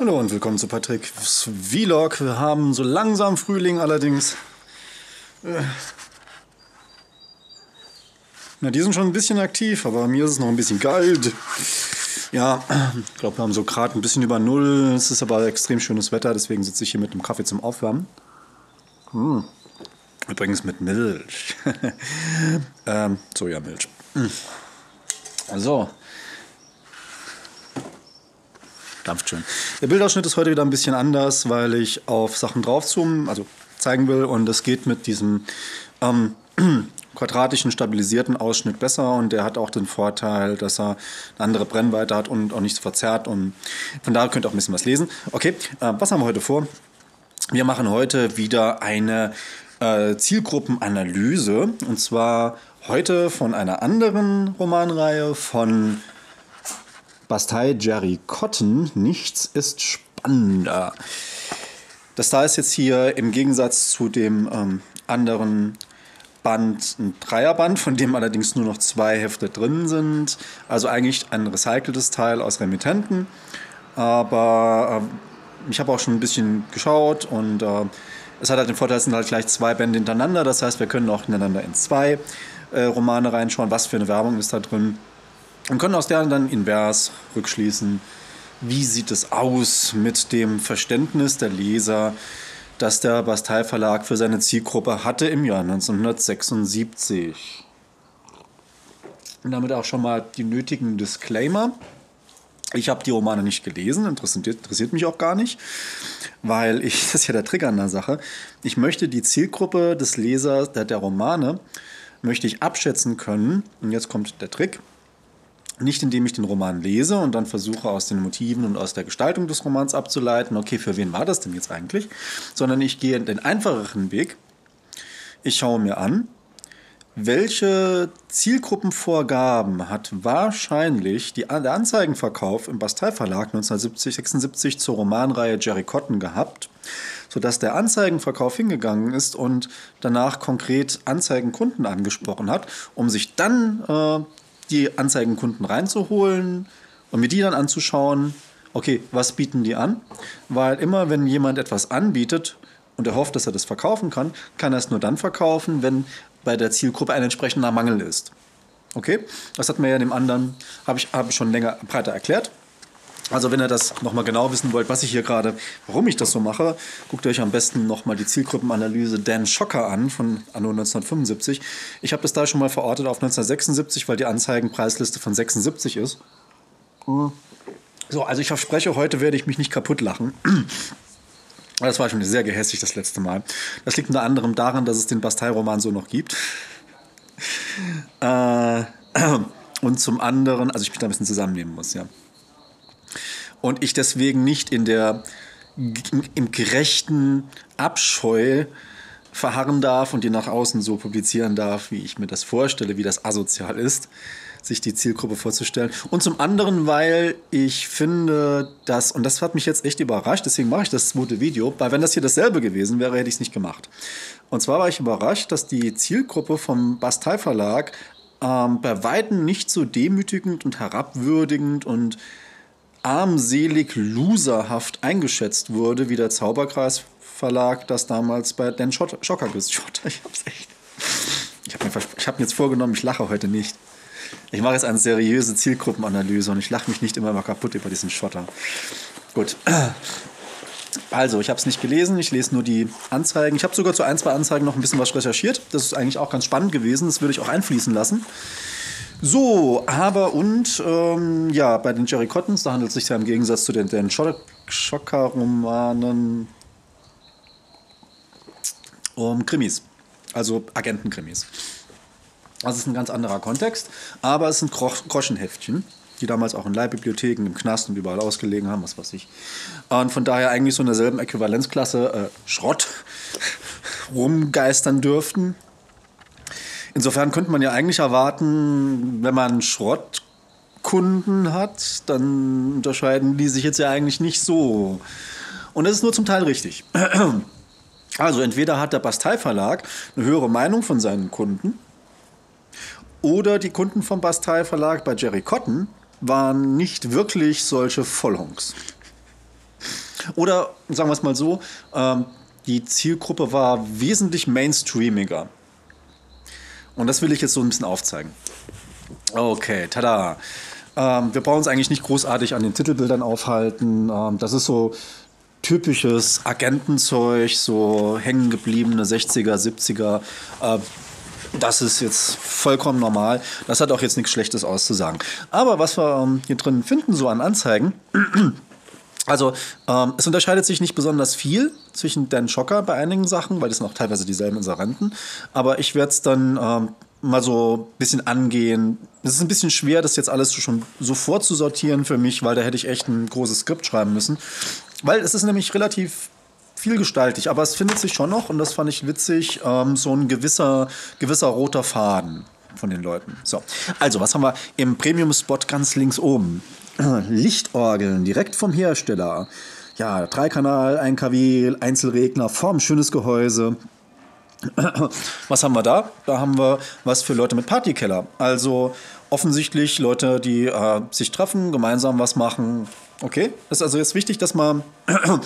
Hallo und willkommen zu Patrick's Vlog. Wir haben so langsam Frühling allerdings. Äh, Na, die sind schon ein bisschen aktiv, aber mir ist es noch ein bisschen kalt. Ja, ich glaube, wir haben so gerade ein bisschen über Null. Es ist aber extrem schönes Wetter, deswegen sitze ich hier mit einem Kaffee zum Aufwärmen. Hm. Übrigens mit Milch. ähm, Sojamilch. Hm. So, dampft schön. Der Bildausschnitt ist heute wieder ein bisschen anders, weil ich auf Sachen draufzoomen, also zeigen will. Und es geht mit diesem ähm, quadratischen, stabilisierten Ausschnitt besser. Und der hat auch den Vorteil, dass er eine andere Brennweite hat und auch nichts verzerrt. Und von daher könnt ihr auch ein bisschen was lesen. Okay, äh, was haben wir heute vor? Wir machen heute wieder eine äh, Zielgruppenanalyse. Und zwar heute von einer anderen Romanreihe von Bastei Jerry Cotton, nichts ist spannender. Das da ist jetzt hier im Gegensatz zu dem ähm, anderen Band ein Dreierband, von dem allerdings nur noch zwei Hefte drin sind. Also eigentlich ein recyceltes Teil aus Remittenten. Aber äh, ich habe auch schon ein bisschen geschaut und äh, es hat halt den Vorteil, es sind halt gleich zwei Bände hintereinander. Das heißt, wir können auch hintereinander in zwei äh, Romane reinschauen. Was für eine Werbung ist da drin? Und können aus der dann invers rückschließen, wie sieht es aus mit dem Verständnis der Leser, das der Bastei Verlag für seine Zielgruppe hatte im Jahr 1976. Und damit auch schon mal die nötigen Disclaimer. Ich habe die Romane nicht gelesen, interessiert, interessiert mich auch gar nicht, weil ich, das ist ja der Trigger an der Sache, ich möchte die Zielgruppe des Lesers, der, der Romane, möchte ich abschätzen können, und jetzt kommt der Trick, nicht indem ich den Roman lese und dann versuche aus den Motiven und aus der Gestaltung des Romans abzuleiten, okay, für wen war das denn jetzt eigentlich, sondern ich gehe den einfacheren Weg. Ich schaue mir an, welche Zielgruppenvorgaben hat wahrscheinlich die, der Anzeigenverkauf im Bastei Verlag 1976 zur Romanreihe Jerry Cotton gehabt, sodass der Anzeigenverkauf hingegangen ist und danach konkret Anzeigenkunden angesprochen hat, um sich dann äh, die Anzeigenkunden reinzuholen und mir die dann anzuschauen, okay, was bieten die an? Weil immer, wenn jemand etwas anbietet und er hofft, dass er das verkaufen kann, kann er es nur dann verkaufen, wenn bei der Zielgruppe ein entsprechender Mangel ist. Okay, das hat mir ja dem anderen, habe ich, hab ich schon länger breiter erklärt. Also wenn ihr das nochmal genau wissen wollt, was ich hier gerade, warum ich das so mache, guckt euch am besten nochmal die Zielgruppenanalyse Dan Schocker an von Anno 1975. Ich habe das da schon mal verortet auf 1976, weil die Anzeigenpreisliste von 76 ist. So, also ich verspreche, heute werde ich mich nicht kaputt lachen. Das war schon sehr gehässig das letzte Mal. Das liegt unter anderem daran, dass es den Bastei-Roman so noch gibt. Äh, und zum anderen, also ich mich da ein bisschen zusammennehmen muss, ja und ich deswegen nicht in der im gerechten Abscheu verharren darf und die nach außen so publizieren darf, wie ich mir das vorstelle, wie das asozial ist, sich die Zielgruppe vorzustellen. Und zum anderen, weil ich finde, dass, und das hat mich jetzt echt überrascht, deswegen mache ich das zweite Video, weil wenn das hier dasselbe gewesen wäre, hätte ich es nicht gemacht. Und zwar war ich überrascht, dass die Zielgruppe vom Bastei Verlag ähm, bei Weitem nicht so demütigend und herabwürdigend und armselig loserhaft eingeschätzt wurde, wie der Zauberkreis Verlag das damals bei Dan Schocker, Schocker Schotter, ich hab's echt. Ich habe mir, hab mir jetzt vorgenommen, ich lache heute nicht. Ich mache jetzt eine seriöse Zielgruppenanalyse und ich lache mich nicht immer mal kaputt über diesen Schotter. Gut. Also, ich habe es nicht gelesen, ich lese nur die Anzeigen. Ich habe sogar zu ein, zwei Anzeigen noch ein bisschen was recherchiert. Das ist eigentlich auch ganz spannend gewesen. Das würde ich auch einfließen lassen. So, aber und ähm, ja, bei den Jerry Cottons, da handelt es sich ja im Gegensatz zu den, den Schocker-Romanen um Krimis, also Agentenkrimis. Das ist ein ganz anderer Kontext, aber es sind Groschenheftchen, die damals auch in Leihbibliotheken, im Knast und überall ausgelegen haben, was weiß ich. Und von daher eigentlich so in derselben Äquivalenzklasse äh, Schrott rumgeistern dürften. Insofern könnte man ja eigentlich erwarten, wenn man Schrottkunden hat, dann unterscheiden die sich jetzt ja eigentlich nicht so. Und das ist nur zum Teil richtig. Also entweder hat der Bastei Verlag eine höhere Meinung von seinen Kunden oder die Kunden vom Bastei Verlag bei Jerry Cotton waren nicht wirklich solche Vollhonks. Oder sagen wir es mal so, ähm, die Zielgruppe war wesentlich mainstreamiger. Und das will ich jetzt so ein bisschen aufzeigen. Okay, tada. Ähm, wir brauchen uns eigentlich nicht großartig an den Titelbildern aufhalten. Ähm, das ist so typisches Agentenzeug, so hängengebliebene 60er, 70er. Äh, das ist jetzt vollkommen normal. Das hat auch jetzt nichts Schlechtes auszusagen. Aber was wir ähm, hier drin finden, so an Anzeigen, also ähm, es unterscheidet sich nicht besonders viel zwischen Dan Schocker bei einigen Sachen, weil das sind auch teilweise dieselben Inserenten. Aber ich werde es dann ähm, mal so ein bisschen angehen. Es ist ein bisschen schwer, das jetzt alles schon so vorzusortieren für mich, weil da hätte ich echt ein großes Skript schreiben müssen. Weil es ist nämlich relativ vielgestaltig, aber es findet sich schon noch, und das fand ich witzig, ähm, so ein gewisser, gewisser roter Faden von den Leuten. So, also was haben wir im Premium-Spot ganz links oben? Lichtorgeln direkt vom Hersteller. Ja, Dreikanal, 1 kW, Einzelregner, Form, schönes Gehäuse. Was haben wir da? Da haben wir was für Leute mit Partykeller. Also offensichtlich Leute, die äh, sich treffen, gemeinsam was machen. Okay, ist also jetzt wichtig, dass man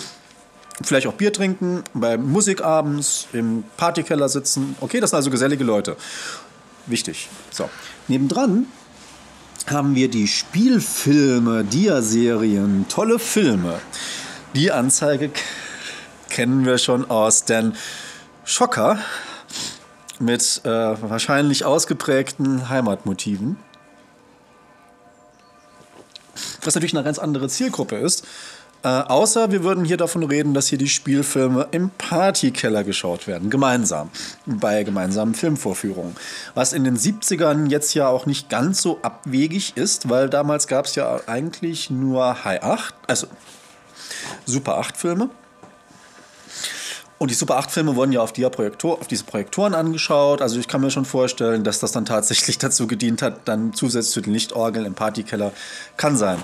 vielleicht auch Bier trinken, bei Musik abends, im Partykeller sitzen. Okay, das sind also gesellige Leute. Wichtig. So. Nebendran haben wir die Spielfilme, Dia-Serien, tolle Filme. Die Anzeige kennen wir schon aus den Schocker mit äh, wahrscheinlich ausgeprägten Heimatmotiven. Was natürlich eine ganz andere Zielgruppe ist. Äh, außer wir würden hier davon reden, dass hier die Spielfilme im Partykeller geschaut werden, gemeinsam, bei gemeinsamen Filmvorführungen. Was in den 70ern jetzt ja auch nicht ganz so abwegig ist, weil damals gab es ja eigentlich nur High 8, also Super 8 Filme. Und die Super 8-Filme wurden ja auf, die Projektor, auf diese Projektoren angeschaut. Also ich kann mir schon vorstellen, dass das dann tatsächlich dazu gedient hat, dann zusätzlich zu den Lichtorgeln im Partykeller. Kann sein.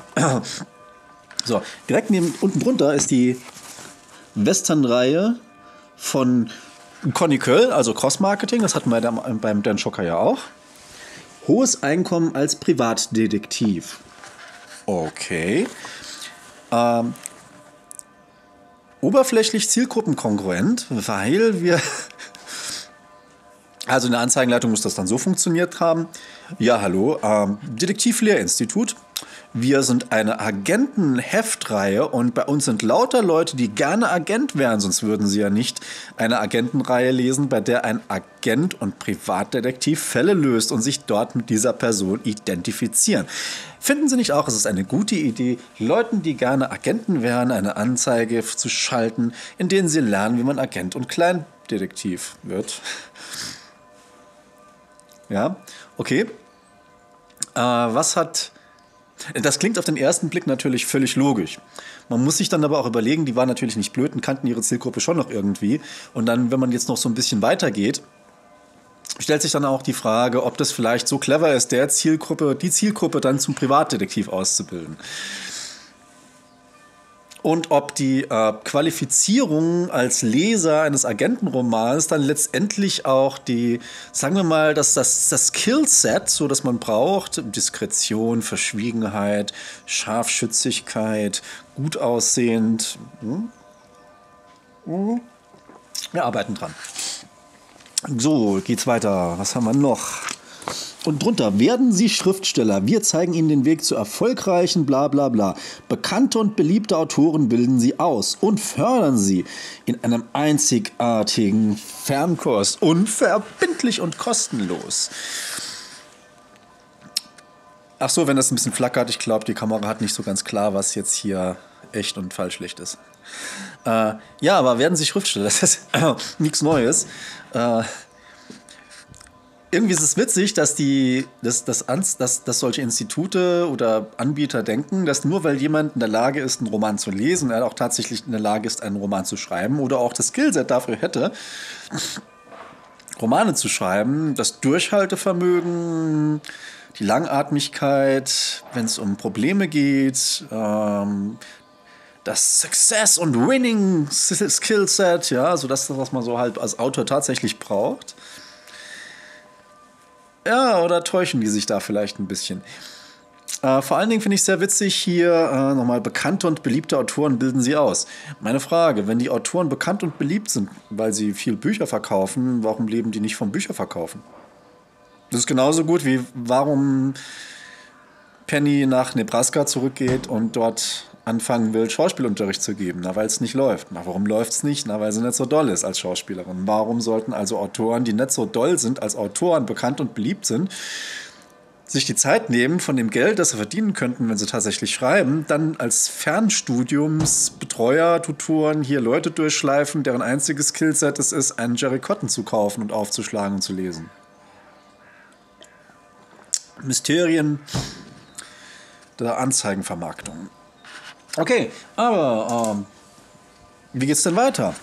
So, direkt neben, unten drunter ist die Western-Reihe von Köll, also Cross-Marketing. Das hatten wir beim Dan Schocker ja auch. Hohes Einkommen als Privatdetektiv. Okay. Ähm, oberflächlich zielgruppenkongruent, weil wir. Also in der Anzeigenleitung muss das dann so funktioniert haben. Ja, hallo, ähm, Detektivlehrinstitut. Wir sind eine Agentenheftreihe und bei uns sind lauter Leute, die gerne Agent wären, sonst würden sie ja nicht eine Agentenreihe lesen, bei der ein Agent und Privatdetektiv Fälle löst und sich dort mit dieser Person identifizieren. Finden Sie nicht auch, es ist eine gute Idee, Leuten, die gerne Agenten wären, eine Anzeige zu schalten, in denen sie lernen, wie man Agent und Kleindetektiv wird? Ja, okay. Äh, was hat das klingt auf den ersten Blick natürlich völlig logisch. Man muss sich dann aber auch überlegen, die waren natürlich nicht blöd und kannten ihre Zielgruppe schon noch irgendwie. Und dann, wenn man jetzt noch so ein bisschen weitergeht, stellt sich dann auch die Frage, ob das vielleicht so clever ist, der Zielgruppe, die Zielgruppe dann zum Privatdetektiv auszubilden und ob die äh, Qualifizierung als Leser eines Agentenromans dann letztendlich auch die, sagen wir mal, dass das, das Skillset, so dass man braucht, Diskretion, Verschwiegenheit, Scharfschützigkeit, gut aussehend. Hm? Hm? Wir arbeiten dran. So, geht's weiter. Was haben wir noch? Und drunter werden Sie Schriftsteller. Wir zeigen Ihnen den Weg zu erfolgreichen bla bla bla. Bekannte und beliebte Autoren bilden Sie aus und fördern Sie in einem einzigartigen Fernkurs. Unverbindlich und kostenlos. Ach so, wenn das ein bisschen flackert, ich glaube, die Kamera hat nicht so ganz klar, was jetzt hier echt und falsch schlecht ist. Äh, ja, aber werden Sie Schriftsteller, das ist äh, nichts Neues. Äh, irgendwie ist es witzig, dass die, dass, dass, dass, dass solche Institute oder Anbieter denken, dass nur weil jemand in der Lage ist, einen Roman zu lesen, er auch tatsächlich in der Lage ist, einen Roman zu schreiben oder auch das Skillset dafür hätte, Romane zu schreiben, das Durchhaltevermögen, die Langatmigkeit, wenn es um Probleme geht, ähm, das Success und Winning Skillset, ja, also das, was man so halt als Autor tatsächlich braucht. Ja, oder täuschen die sich da vielleicht ein bisschen? Äh, vor allen Dingen finde ich sehr witzig hier äh, nochmal bekannte und beliebte Autoren bilden sie aus. Meine Frage, wenn die Autoren bekannt und beliebt sind, weil sie viel Bücher verkaufen, warum leben die nicht vom Bücherverkaufen? Das ist genauso gut wie warum Penny nach Nebraska zurückgeht und dort anfangen will, Schauspielunterricht zu geben, na, weil es nicht läuft. Na, warum läuft es nicht? Na, weil sie nicht so doll ist als Schauspielerin. Warum sollten also Autoren, die nicht so doll sind, als Autoren bekannt und beliebt sind, sich die Zeit nehmen, von dem Geld, das sie verdienen könnten, wenn sie tatsächlich schreiben, dann als Fernstudiumsbetreuer, Tutoren hier Leute durchschleifen, deren einziges Skillset es ist, einen Jerry Cotton zu kaufen und aufzuschlagen und zu lesen. Mysterien der Anzeigenvermarktung. Okay, aber ähm, wie geht's denn weiter?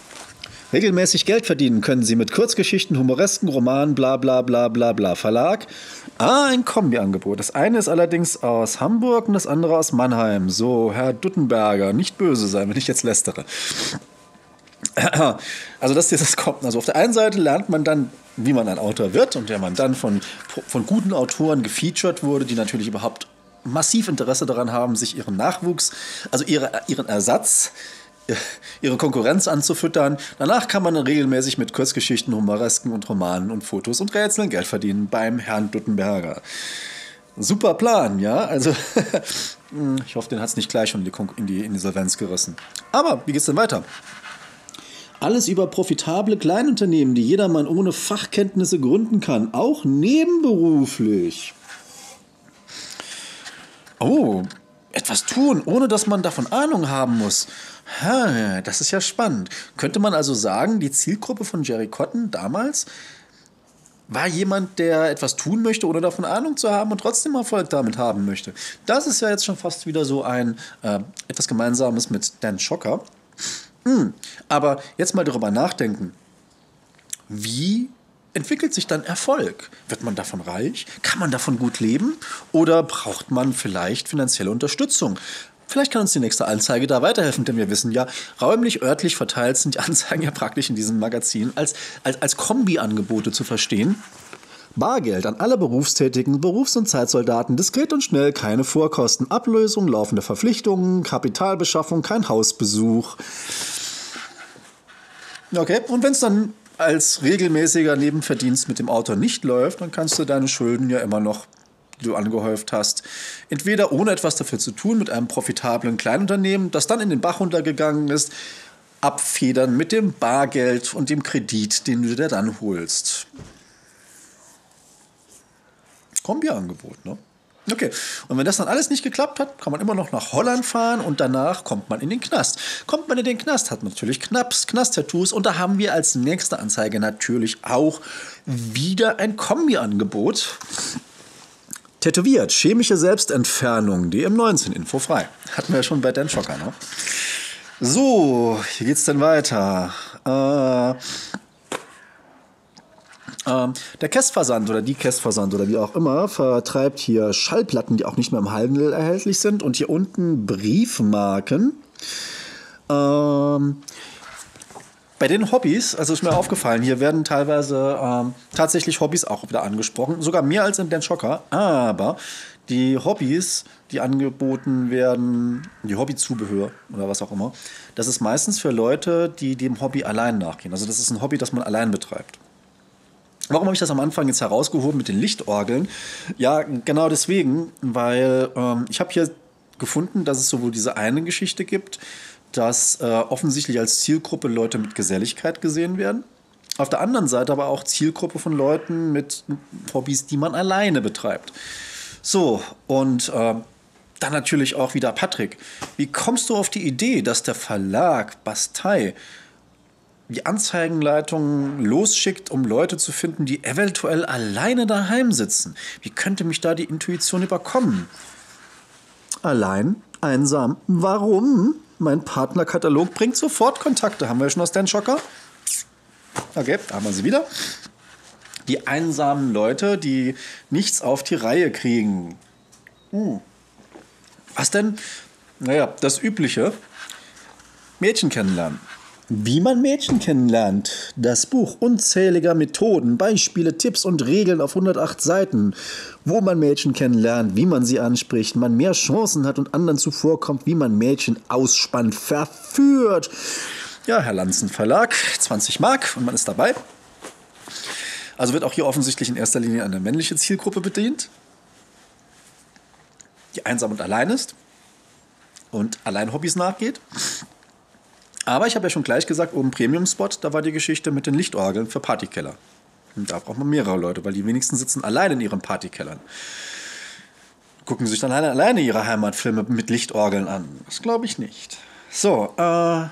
Regelmäßig Geld verdienen können Sie mit Kurzgeschichten, Humoresken, Romanen, bla bla bla bla bla. Verlag. Ah, ein Kombi-Angebot. Das eine ist allerdings aus Hamburg und das andere aus Mannheim. So, Herr Duttenberger, nicht böse sein, wenn ich jetzt lästere. Also, dass dieses kommt. Also, auf der einen Seite lernt man dann, wie man ein Autor wird und der man dann von, von guten Autoren gefeatured wurde, die natürlich überhaupt massiv Interesse daran haben, sich ihren Nachwuchs, also ihre, ihren Ersatz, ihre Konkurrenz anzufüttern. Danach kann man regelmäßig mit Kurzgeschichten, Humoresken und Romanen und Fotos und Rätseln Geld verdienen beim Herrn Duttenberger. Super Plan, ja? Also, ich hoffe, den hat es nicht gleich schon in die, in die Insolvenz gerissen. Aber, wie geht's denn weiter? Alles über profitable Kleinunternehmen, die jedermann ohne Fachkenntnisse gründen kann, auch nebenberuflich. Oh, etwas tun, ohne dass man davon Ahnung haben muss. Ha, das ist ja spannend. Könnte man also sagen, die Zielgruppe von Jerry Cotton damals war jemand, der etwas tun möchte, ohne davon Ahnung zu haben und trotzdem Erfolg damit haben möchte. Das ist ja jetzt schon fast wieder so ein äh, etwas Gemeinsames mit Dan Schocker. Hm, aber jetzt mal darüber nachdenken. Wie entwickelt sich dann Erfolg? Wird man davon reich? Kann man davon gut leben? Oder braucht man vielleicht finanzielle Unterstützung? Vielleicht kann uns die nächste Anzeige da weiterhelfen, denn wir wissen ja, räumlich, örtlich verteilt sind die Anzeigen ja praktisch in diesem Magazin als, als, als Kombi-Angebote zu verstehen. Bargeld an alle berufstätigen Berufs- und Zeitsoldaten, diskret und schnell, keine Vorkosten, Ablösung, laufende Verpflichtungen, Kapitalbeschaffung, kein Hausbesuch. Okay, und wenn es dann als regelmäßiger Nebenverdienst mit dem Auto nicht läuft, dann kannst du deine Schulden ja immer noch, die du angehäuft hast, entweder ohne etwas dafür zu tun mit einem profitablen Kleinunternehmen, das dann in den Bach runtergegangen ist, abfedern mit dem Bargeld und dem Kredit, den du dir dann holst. Kombi-Angebot, ne? Okay, und wenn das dann alles nicht geklappt hat, kann man immer noch nach Holland fahren und danach kommt man in den Knast. Kommt man in den Knast, hat man natürlich Knaps, Knast-Tattoos und da haben wir als nächste Anzeige natürlich auch wieder ein Kombi-Angebot. Tätowiert, chemische Selbstentfernung, DM19, infofrei. Hatten wir ja schon bei Dan Schocker, ne? So, hier geht's dann weiter. Äh, ähm, der Kästversand oder die Kästversand oder wie auch immer vertreibt hier Schallplatten, die auch nicht mehr im Handel erhältlich sind und hier unten Briefmarken. Ähm, bei den Hobbys, also ist mir aufgefallen, hier werden teilweise ähm, tatsächlich Hobbys auch wieder angesprochen, sogar mehr als in den Schocker, aber die Hobbys, die angeboten werden, die Hobbyzubehör oder was auch immer, das ist meistens für Leute, die dem Hobby allein nachgehen. Also das ist ein Hobby, das man allein betreibt. Warum habe ich das am Anfang jetzt herausgehoben mit den Lichtorgeln? Ja, genau deswegen, weil ähm, ich habe hier gefunden, dass es sowohl diese eine Geschichte gibt, dass äh, offensichtlich als Zielgruppe Leute mit Geselligkeit gesehen werden. Auf der anderen Seite aber auch Zielgruppe von Leuten mit Hobbys, die man alleine betreibt. So, und äh, dann natürlich auch wieder Patrick. Wie kommst du auf die Idee, dass der Verlag Bastei die Anzeigenleitung losschickt, um Leute zu finden, die eventuell alleine daheim sitzen. Wie könnte mich da die Intuition überkommen? Allein, einsam. Warum? Mein Partnerkatalog bringt sofort Kontakte. Haben wir schon aus Dan Schocker? Okay, da haben wir sie wieder. Die einsamen Leute, die nichts auf die Reihe kriegen. Hm. Was denn? Naja, das Übliche. Mädchen kennenlernen. Wie man Mädchen kennenlernt. Das Buch unzähliger Methoden, Beispiele, Tipps und Regeln auf 108 Seiten. Wo man Mädchen kennenlernt, wie man sie anspricht, man mehr Chancen hat und anderen zuvorkommt, wie man Mädchen ausspannt, verführt. Ja, Herr Lanzen Verlag, 20 Mark und man ist dabei. Also wird auch hier offensichtlich in erster Linie eine männliche Zielgruppe bedient, die einsam und allein ist und allein Hobbys nachgeht. Aber ich habe ja schon gleich gesagt, oben Premium-Spot, da war die Geschichte mit den Lichtorgeln für Partykeller. Und da braucht man mehrere Leute, weil die wenigsten sitzen allein in ihren Partykellern. Gucken sich dann alleine, ihre Heimatfilme mit Lichtorgeln an. Das glaube ich nicht. So, äh.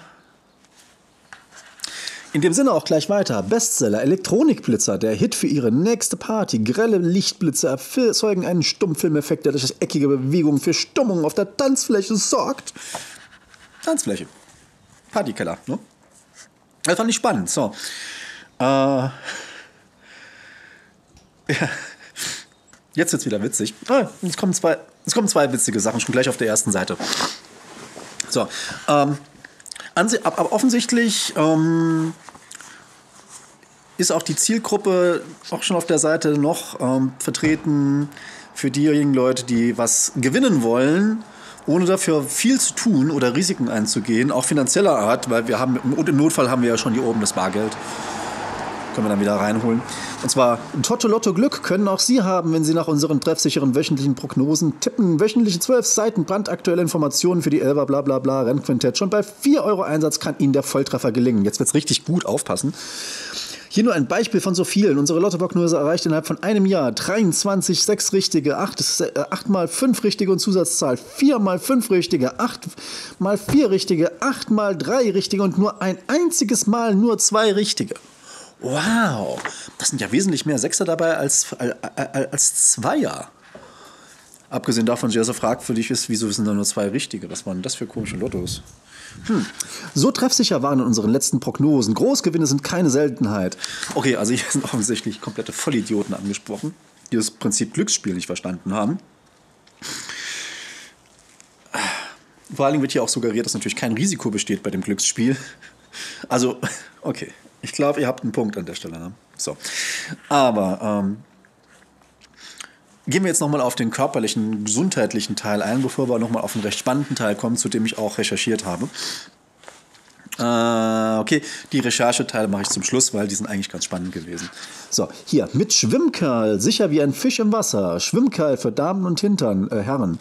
In dem Sinne auch gleich weiter. Bestseller, Elektronikblitzer, der Hit für ihre nächste Party. Grelle Lichtblitze erzeugen einen Stummfilmeffekt, der durch das eckige Bewegung für Stimmung auf der Tanzfläche sorgt. Tanzfläche. Partykeller. Ne? Das fand ich spannend. So. Äh, ja. Jetzt wird es wieder witzig. Ah, es, kommen zwei, es kommen zwei witzige Sachen schon gleich auf der ersten Seite. So. Ähm, aber offensichtlich ähm, ist auch die Zielgruppe auch schon auf der Seite noch ähm, vertreten für diejenigen Leute, die was gewinnen wollen ohne dafür viel zu tun oder Risiken einzugehen, auch finanzieller Art, weil wir haben, im Notfall haben wir ja schon hier oben das Bargeld. Können wir dann wieder reinholen. Und zwar Toto Lotto Glück können auch Sie haben, wenn Sie nach unseren treffsicheren wöchentlichen Prognosen tippen. Wöchentliche 12 Seiten brandaktuelle Informationen für die Elva bla bla bla Rennquintett. Schon bei 4 Euro Einsatz kann Ihnen der Volltreffer gelingen. Jetzt wird es richtig gut aufpassen. Hier nur ein Beispiel von so vielen. Unsere Lottoprognose erreicht innerhalb von einem Jahr 23, 6 richtige, 8, 8 mal 5 richtige und Zusatzzahl, 4 mal 5 richtige, 8 mal 4 richtige, 8 mal 3 richtige und nur ein einziges Mal nur 2 richtige. Wow, das sind ja wesentlich mehr Sechser dabei als, als, als Zweier. Abgesehen davon, dass sehr fragwürdig ist, wieso sind da nur zwei richtige? Was waren das für komische Lottos? Hm. So treffsicher waren in unseren letzten Prognosen. Großgewinne sind keine Seltenheit. Okay, also hier sind offensichtlich komplette Vollidioten angesprochen, die das Prinzip Glücksspiel nicht verstanden haben. Vor allen Dingen wird hier auch suggeriert, dass natürlich kein Risiko besteht bei dem Glücksspiel. Also, okay. Ich glaube, ihr habt einen Punkt an der Stelle. Ne? So. Aber ähm, Gehen wir jetzt nochmal auf den körperlichen, gesundheitlichen Teil ein, bevor wir nochmal auf den recht spannenden Teil kommen, zu dem ich auch recherchiert habe. Äh, okay, die Rechercheteile mache ich zum Schluss, weil die sind eigentlich ganz spannend gewesen. So, hier, mit Schwimmkerl, sicher wie ein Fisch im Wasser. Schwimmkerl für Damen und Hintern, äh, Herren.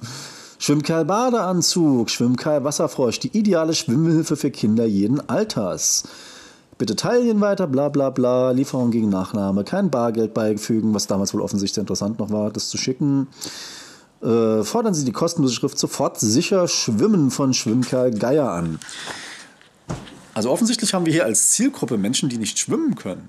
Schwimmkerl Badeanzug, Schwimmkerl Wasserfrosch, die ideale Schwimmhilfe für Kinder jeden Alters. Bitte teilen weiter, bla bla bla, Lieferung gegen Nachname, kein Bargeld beifügen, was damals wohl offensichtlich interessant noch war, das zu schicken. Äh, fordern Sie die kostenlose Schrift sofort sicher Schwimmen von Schwimmkerl Geier an. Also offensichtlich haben wir hier als Zielgruppe Menschen, die nicht schwimmen können.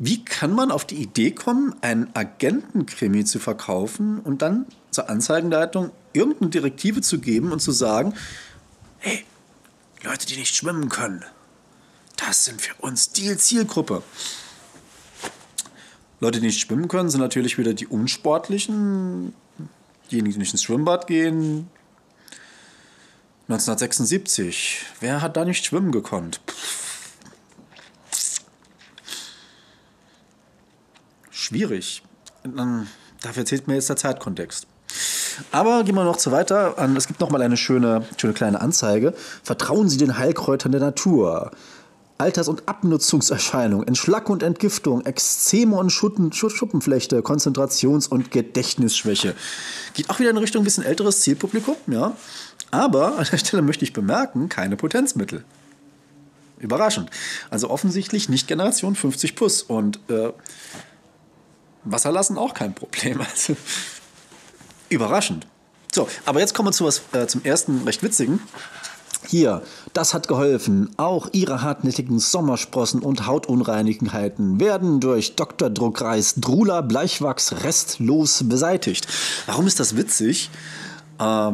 Wie kann man auf die Idee kommen, einen Agentenkrimi zu verkaufen und dann zur Anzeigenleitung irgendeine Direktive zu geben und zu sagen, hey, Leute, die nicht schwimmen können, das sind für uns die Zielgruppe. Leute, die nicht schwimmen können, sind natürlich wieder die Unsportlichen, diejenigen, die nicht ins Schwimmbad gehen. 1976. Wer hat da nicht schwimmen gekonnt? Schwierig. Dafür zählt mir jetzt der Zeitkontext. Aber gehen wir noch zu weiter. Es gibt noch mal eine schöne, schöne kleine Anzeige. Vertrauen Sie den Heilkräutern der Natur. Alters- und Abnutzungserscheinungen, Entschlack und Entgiftung, Exzeme und Schutten, Schuppenflechte, Konzentrations- und Gedächtnisschwäche. Geht auch wieder in Richtung ein bisschen älteres Zielpublikum, ja. Aber an der Stelle möchte ich bemerken, keine Potenzmittel. Überraschend. Also offensichtlich nicht Generation 50 plus. Und äh, Wasser lassen auch kein Problem. Also überraschend. So, aber jetzt kommen wir zu was, äh, zum ersten recht witzigen. Hier, das hat geholfen. Auch Ihre hartnäckigen Sommersprossen und Hautunreinigkeiten werden durch Dr. Druckreis Drula Bleichwachs restlos beseitigt. Warum ist das witzig? Äh,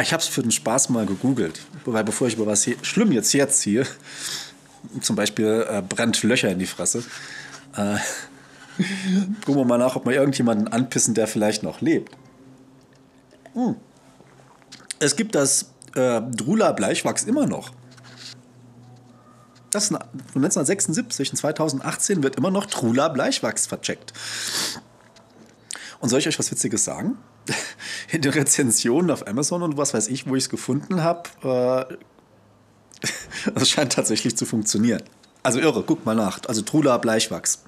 ich habe es für den Spaß mal gegoogelt, weil bevor ich über was hier, schlimm jetzt herziehe, zum Beispiel äh, brennt Löcher in die Fresse, äh, gucken wir mal nach, ob wir irgendjemanden anpissen, der vielleicht noch lebt. Hm. Es gibt das äh, Drula Bleichwachs immer noch. Das von 1976 und 2018 wird immer noch Trula Bleichwachs vercheckt. Und soll ich euch was Witziges sagen? In den Rezensionen auf Amazon und was weiß ich, wo ich es gefunden habe, äh, das scheint tatsächlich zu funktionieren. Also irre, guckt mal nach. Also Trula Bleichwachs.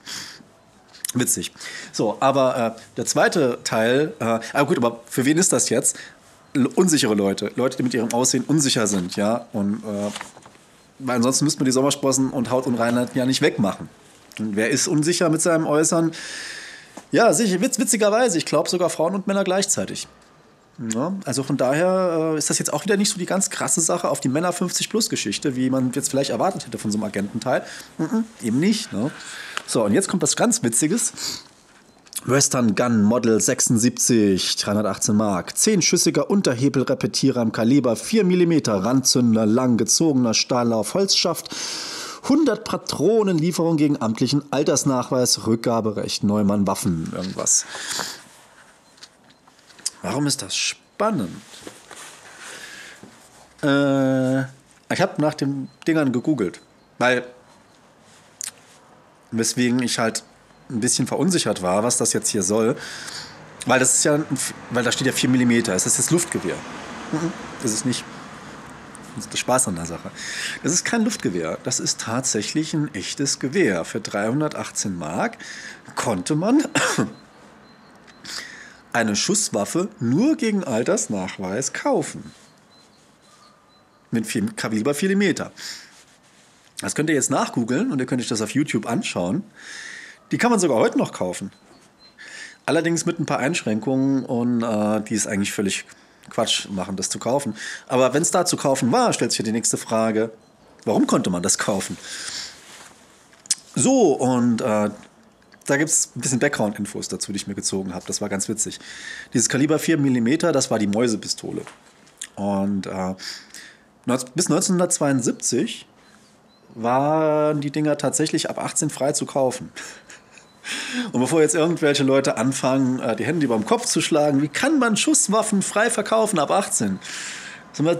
Witzig. So, aber äh, der zweite Teil, äh, aber gut, aber für wen ist das jetzt? Unsichere Leute, Leute, die mit ihrem Aussehen unsicher sind, ja. Und äh, weil ansonsten müsste man die Sommersprossen und Hautunreinheit ja nicht wegmachen. Und wer ist unsicher mit seinem Äußern? Ja, sicher, witz, witzigerweise, ich glaube sogar Frauen und Männer gleichzeitig. Ja, also von daher äh, ist das jetzt auch wieder nicht so die ganz krasse Sache auf die Männer 50-Plus-Geschichte, wie man jetzt vielleicht erwartet hätte von so einem Agententeil. Mhm, eben nicht. Ne? So, und jetzt kommt was ganz Witziges. Western Gun Model 76, 318 Mark. Zehnschüssiger Unterhebelrepetierer im Kaliber 4 mm, Randzünder, langgezogener Stahllauf, Holzschaft. 100 Patronen, Lieferung gegen amtlichen Altersnachweis, Rückgaberecht, Neumann Waffen, irgendwas. Warum ist das spannend? Äh, ich habe nach den Dingern gegoogelt, weil weswegen ich halt ein bisschen verunsichert war, was das jetzt hier soll. Weil das ist ja, weil da steht ja 4 mm, ist das Luftgewehr. Mhm. Das ist nicht. Das ist der Spaß an der Sache. Das ist kein Luftgewehr, das ist tatsächlich ein echtes Gewehr. Für 318 Mark konnte man eine Schusswaffe nur gegen Altersnachweis kaufen. Mit Kaliber 4 mm. Das könnt ihr jetzt nachgoogeln und ihr könnt euch das auf YouTube anschauen. Die kann man sogar heute noch kaufen. Allerdings mit ein paar Einschränkungen und äh, die ist eigentlich völlig Quatsch machen, das zu kaufen. Aber wenn es da zu kaufen war, stellt sich ja die nächste Frage, warum konnte man das kaufen? So, und äh, da gibt es ein bisschen Background-Infos dazu, die ich mir gezogen habe. Das war ganz witzig. Dieses Kaliber 4 mm, das war die Mäusepistole. Und äh, bis 1972 waren die Dinger tatsächlich ab 18 frei zu kaufen. Und bevor jetzt irgendwelche Leute anfangen, äh, die Hände über dem Kopf zu schlagen, wie kann man Schusswaffen frei verkaufen ab 18?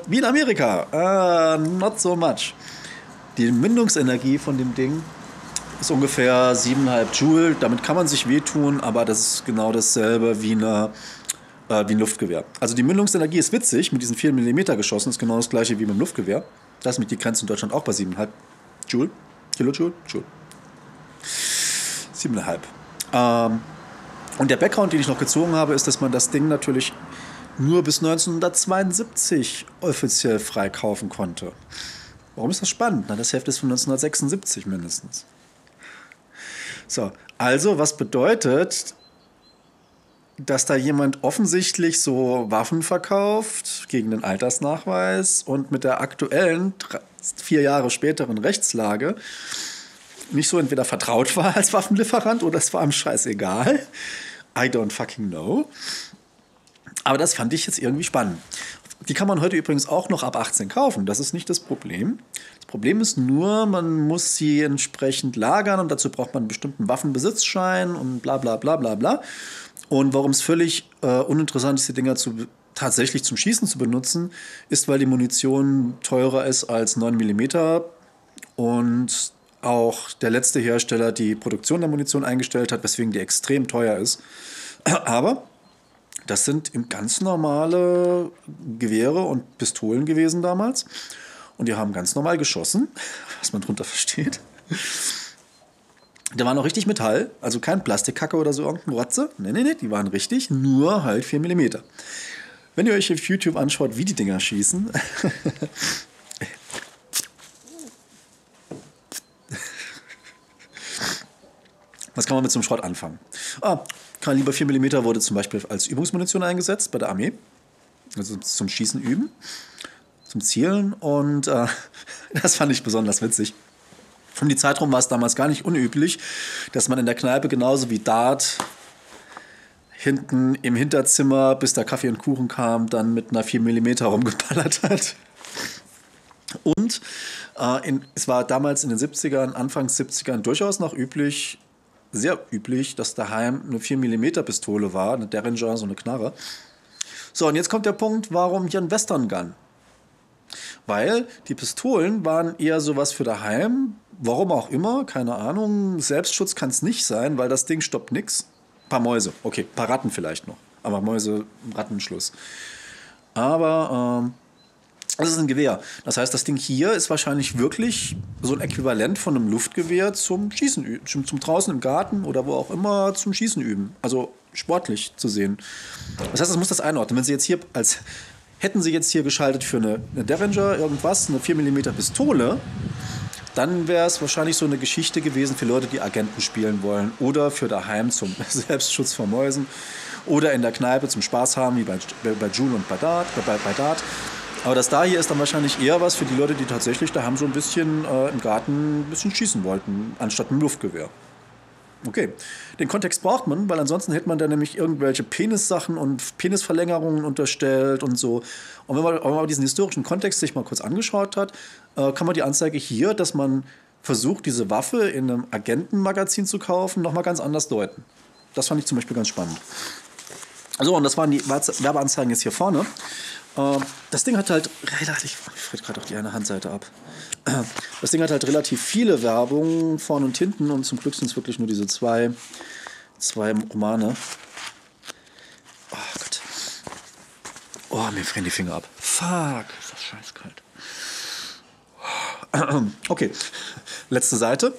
Wie in Amerika. Uh, not so much. Die Mündungsenergie von dem Ding ist ungefähr 7,5 Joule. Damit kann man sich wehtun, aber das ist genau dasselbe wie, eine, äh, wie ein Luftgewehr. Also die Mündungsenergie ist witzig, mit diesen 4 mm geschossen, ist genau das gleiche wie mit dem Luftgewehr. Da ist mit die Grenze in Deutschland auch bei 7,5 Joule. Kilojoule? Joule. 7,5. Ähm, und der Background, den ich noch gezogen habe, ist, dass man das Ding natürlich nur bis 1972 offiziell freikaufen konnte. Warum ist das spannend? Na, das Heft ist von 1976 mindestens. So, also was bedeutet, dass da jemand offensichtlich so Waffen verkauft gegen den Altersnachweis und mit der aktuellen, vier Jahre späteren Rechtslage nicht so entweder vertraut war als Waffenlieferant oder es war ihm scheißegal. I don't fucking know. Aber das fand ich jetzt irgendwie spannend. Die kann man heute übrigens auch noch ab 18 kaufen. Das ist nicht das Problem. Das Problem ist nur, man muss sie entsprechend lagern und dazu braucht man einen bestimmten Waffenbesitzschein und bla bla bla bla bla. Und warum es völlig äh, uninteressant ist, die Dinger zu, tatsächlich zum Schießen zu benutzen, ist, weil die Munition teurer ist als 9 mm und auch der letzte Hersteller die Produktion der Munition eingestellt hat, weswegen die extrem teuer ist. Aber das sind ganz normale Gewehre und Pistolen gewesen damals. Und die haben ganz normal geschossen, was man darunter versteht. Der war noch richtig Metall, also kein Plastikkacke oder so irgendein Rotze. Nee, nee, nee, die waren richtig, nur halt 4 mm. Wenn ihr euch auf YouTube anschaut, wie die Dinger schießen, Was kann man mit so einem Schrott anfangen? Ah, Kaliber 4 mm wurde zum Beispiel als Übungsmunition eingesetzt bei der Armee. Also zum Schießen üben, zum Zielen. Und äh, das fand ich besonders witzig. Um die Zeit rum war es damals gar nicht unüblich, dass man in der Kneipe genauso wie Dart hinten im Hinterzimmer, bis der Kaffee und Kuchen kam, dann mit einer 4 mm rumgeballert hat. Und äh, in, es war damals in den 70ern, Anfangs 70ern durchaus noch üblich, sehr üblich, dass daheim eine 4 mm Pistole war, eine Derringer, so eine Knarre. So, und jetzt kommt der Punkt, warum hier ein Western Gun? Weil die Pistolen waren eher sowas für daheim. Warum auch immer, keine Ahnung. Selbstschutz kann es nicht sein, weil das Ding stoppt. Ein paar Mäuse, okay, paar Ratten vielleicht noch. Aber Mäuse, Rattenschluss. Aber ähm, das ist ein Gewehr. Das heißt, das Ding hier ist wahrscheinlich wirklich so ein Äquivalent von einem Luftgewehr zum Schießen zum, zum draußen im Garten oder wo auch immer zum Schießen üben. Also sportlich zu sehen. Das heißt, das muss das einordnen. Wenn Sie jetzt hier als hätten Sie jetzt hier geschaltet für eine, eine Derringer irgendwas, eine 4 mm Pistole, dann wäre es wahrscheinlich so eine Geschichte gewesen für Leute, die Agenten spielen wollen oder für daheim zum Selbstschutz vor Mäusen oder in der Kneipe zum Spaß haben, wie bei, bei Joule und bei Dart. Bei, bei Dart. Aber das da hier ist dann wahrscheinlich eher was für die Leute, die tatsächlich daheim so ein bisschen äh, im Garten ein bisschen schießen wollten, anstatt ein Luftgewehr. Okay, den Kontext braucht man, weil ansonsten hätte man da nämlich irgendwelche Penissachen und Penisverlängerungen unterstellt und so. Und wenn man, wenn diesen historischen Kontext sich mal kurz angeschaut hat, äh, kann man die Anzeige hier, dass man versucht, diese Waffe in einem Agentenmagazin zu kaufen, nochmal ganz anders deuten. Das fand ich zum Beispiel ganz spannend. So, und das waren die Werbeanzeigen jetzt hier vorne. Äh, das Ding hat halt relativ, ich fritt gerade auch die eine Handseite ab. Das Ding hat halt relativ viele Werbungen vorne und hinten und zum Glück sind es wirklich nur diese zwei, zwei Romane. Oh Gott. Oh, mir frieren die Finger ab. Fuck, ist das scheiß kalt. Okay, letzte Seite.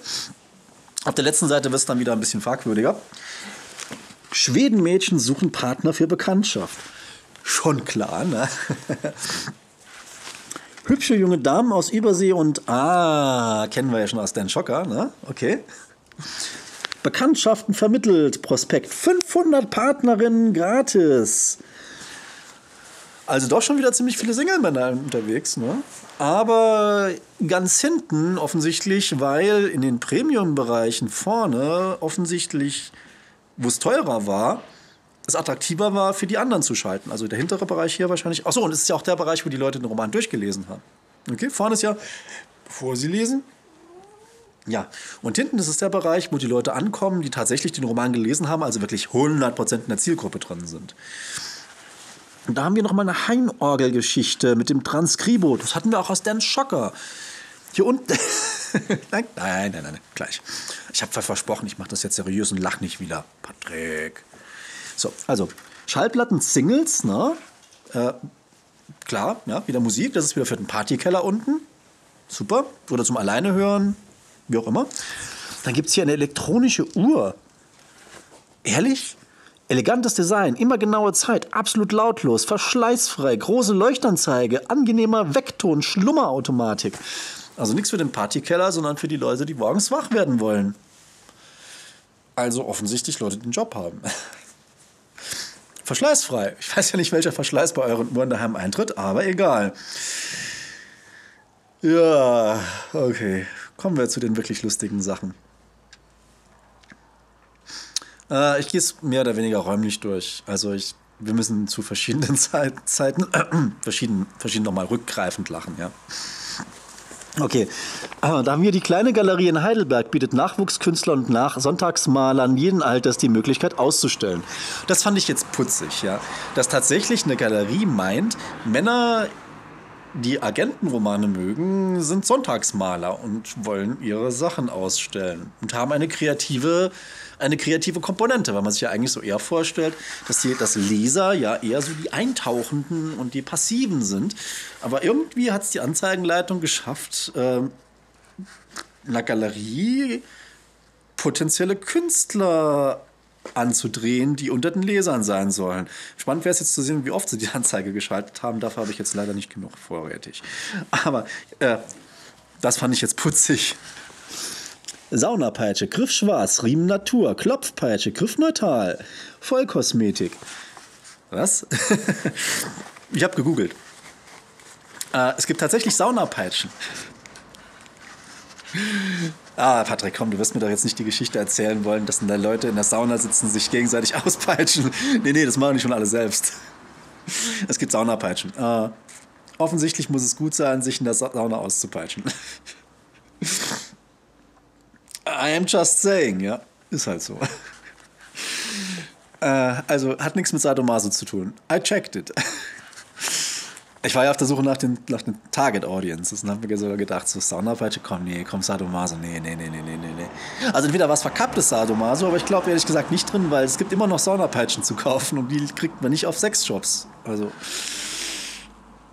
Auf der letzten Seite wird es dann wieder ein bisschen fragwürdiger. Schwedenmädchen suchen Partner für Bekanntschaft. Schon klar, ne? Hübsche junge Damen aus Übersee und ah, kennen wir ja schon aus Dan Schocker, ne? Okay. Bekanntschaften vermittelt, Prospekt 500 Partnerinnen gratis. Also doch schon wieder ziemlich viele Single-Männer unterwegs, ne? Aber ganz hinten offensichtlich, weil in den Premium-Bereichen vorne offensichtlich, wo es teurer war, es attraktiver war, für die anderen zu schalten. Also der hintere Bereich hier wahrscheinlich. Achso, und es ist ja auch der Bereich, wo die Leute den Roman durchgelesen haben. Okay, vorne ist ja, bevor sie lesen. Ja, und hinten ist es der Bereich, wo die Leute ankommen, die tatsächlich den Roman gelesen haben, also wirklich 100% in der Zielgruppe drin sind. Und da haben wir nochmal eine Heinorgelgeschichte mit dem Transkribo. Das hatten wir auch aus Dan Schocker. Hier unten. nein, nein, nein, nein, gleich. Ich habe versprochen, ich mache das jetzt seriös und lach nicht wieder. Patrick. So, also Schallplatten, Singles, ne? Äh, klar, ja, wieder Musik, das ist wieder für den Partykeller unten. Super. Oder zum Alleine hören, wie auch immer. Dann gibt es hier eine elektronische Uhr. Ehrlich? Elegantes Design, immer genaue Zeit, absolut lautlos, verschleißfrei, große Leuchtanzeige, angenehmer Weckton, Schlummerautomatik. Also nichts für den Partykeller, sondern für die Leute, die morgens wach werden wollen. Also offensichtlich Leute, die einen Job haben. verschleißfrei. Ich weiß ja nicht, welcher Verschleiß bei euren Uhren daheim eintritt, aber egal. Ja, okay. Kommen wir zu den wirklich lustigen Sachen. Äh, ich gehe es mehr oder weniger räumlich durch. Also ich, wir müssen zu verschiedenen Zeit, Zeiten äh, verschieden, verschieden nochmal rückgreifend lachen, ja. Okay, ah, da haben wir die kleine Galerie in Heidelberg, bietet Nachwuchskünstlern und nach Sonntagsmalern jeden Alters die Möglichkeit auszustellen. Das fand ich jetzt putzig, ja. Dass tatsächlich eine Galerie meint, Männer, die Agentenromane mögen, sind Sonntagsmaler und wollen ihre Sachen ausstellen und haben eine kreative eine kreative Komponente, weil man sich ja eigentlich so eher vorstellt, dass die, das Leser ja eher so die Eintauchenden und die Passiven sind. Aber irgendwie hat es die Anzeigenleitung geschafft, äh, einer Galerie potenzielle Künstler anzudrehen, die unter den Lesern sein sollen. Spannend wäre es jetzt zu sehen, wie oft sie die Anzeige geschaltet haben. Dafür habe ich jetzt leider nicht genug vorrätig. Aber äh, das fand ich jetzt putzig. Saunapeitsche, Griff schwarz, Riemen Natur, Klopfpeitsche, Griff neutral, Vollkosmetik. Was? ich habe gegoogelt. Äh, es gibt tatsächlich Saunapeitschen. Ah, Patrick, komm, du wirst mir doch jetzt nicht die Geschichte erzählen wollen, dass da Leute in der Sauna sitzen, sich gegenseitig auspeitschen. Nee, nee, das machen die schon alle selbst. Es gibt Saunapeitschen. Äh, offensichtlich muss es gut sein, sich in der Sauna auszupeitschen. I am just saying, ja. Ist halt so. äh, also hat nichts mit Sadomaso zu tun. I checked it. Ich war ja auf der Suche nach den, nach den Target Audiences und habe mir sogar gedacht, so Soundarbeiter, komm, nee, komm, Sadomaso, nee, nee, nee, nee, nee, nee. Also entweder was verkapptes Sadomaso, aber ich glaube ehrlich gesagt nicht drin, weil es gibt immer noch Saunapeitschen zu kaufen und die kriegt man nicht auf Sexshops. Also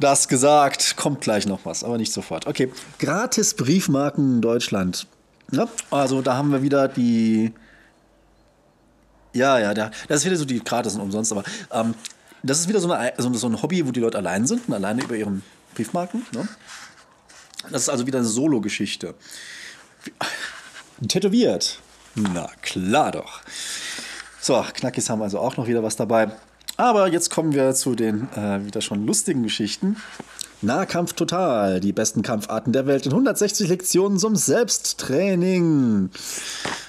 das gesagt, kommt gleich noch was, aber nicht sofort. Okay, gratis Briefmarken in Deutschland. Ja, also da haben wir wieder die. Ja, ja, da, das ist wieder so die gratis und umsonst, aber ähm, das ist wieder so, eine, so, ein Hobby, wo die Leute allein sind und alleine über ihren Briefmarken. Ne? Das ist also wieder eine Solo-Geschichte. Tätowiert. Na klar doch. So, Knackis haben also auch noch wieder was dabei. Aber jetzt kommen wir zu den äh, wieder schon lustigen Geschichten. Nahkampf total, die besten Kampfarten der Welt in 160 Lektionen zum Selbsttraining.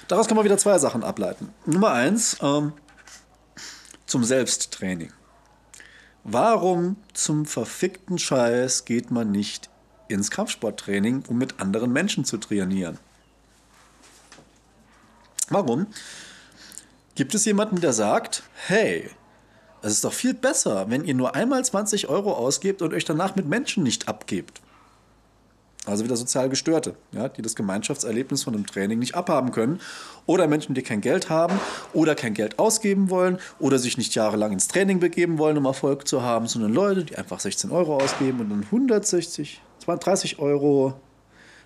Daraus kann man wieder zwei Sachen ableiten. Nummer eins, ähm, zum Selbsttraining. Warum zum verfickten Scheiß geht man nicht ins Kampfsporttraining, um mit anderen Menschen zu trainieren? Warum? Gibt es jemanden, der sagt, hey, es ist doch viel besser, wenn ihr nur einmal 20 Euro ausgebt und euch danach mit Menschen nicht abgebt. Also wieder sozial Gestörte, ja, die das Gemeinschaftserlebnis von einem Training nicht abhaben können. Oder Menschen, die kein Geld haben oder kein Geld ausgeben wollen oder sich nicht jahrelang ins Training begeben wollen, um Erfolg zu haben, sondern Leute, die einfach 16 Euro ausgeben und dann 160, 30 Euro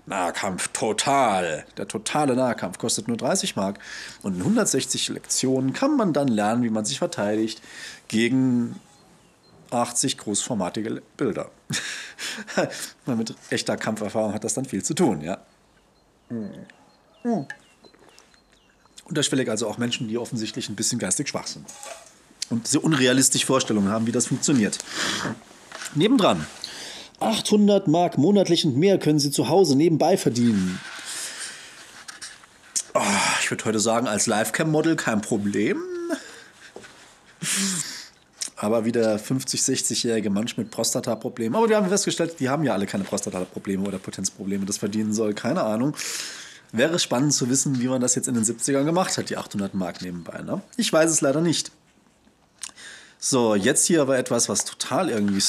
Nahkampf total. Der totale Nahkampf kostet nur 30 Mark. Und in 160 Lektionen kann man dann lernen, wie man sich verteidigt gegen 80 großformatige Bilder. mit echter Kampferfahrung hat das dann viel zu tun, ja. Mhm. Unterschwellig also auch Menschen, die offensichtlich ein bisschen geistig schwach sind. Und sehr unrealistisch Vorstellungen haben, wie das funktioniert. Nebendran 800 Mark monatlich und mehr können Sie zu Hause nebenbei verdienen. Oh, ich würde heute sagen, als Livecam-Model kein Problem. Aber wie der 50-, 60-jährige Mann mit Prostata-Problemen. Aber wir haben festgestellt, die haben ja alle keine Prostata-Probleme oder Potenzprobleme. Das verdienen soll, keine Ahnung. Wäre spannend zu wissen, wie man das jetzt in den 70ern gemacht hat, die 800 Mark nebenbei. Ne? Ich weiß es leider nicht. So, jetzt hier aber etwas, was total irgendwie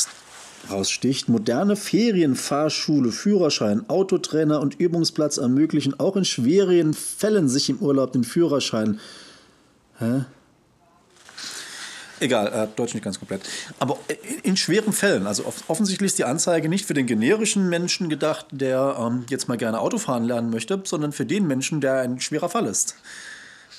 raussticht. Moderne Ferienfahrschule, Führerschein, Autotrainer und Übungsplatz ermöglichen auch in schweren Fällen sich im Urlaub den Führerschein. Hä? Egal, äh, Deutsch nicht ganz komplett. Aber in, in schweren Fällen, also offensichtlich ist die Anzeige nicht für den generischen Menschen gedacht, der ähm, jetzt mal gerne Auto fahren lernen möchte, sondern für den Menschen, der ein schwerer Fall ist.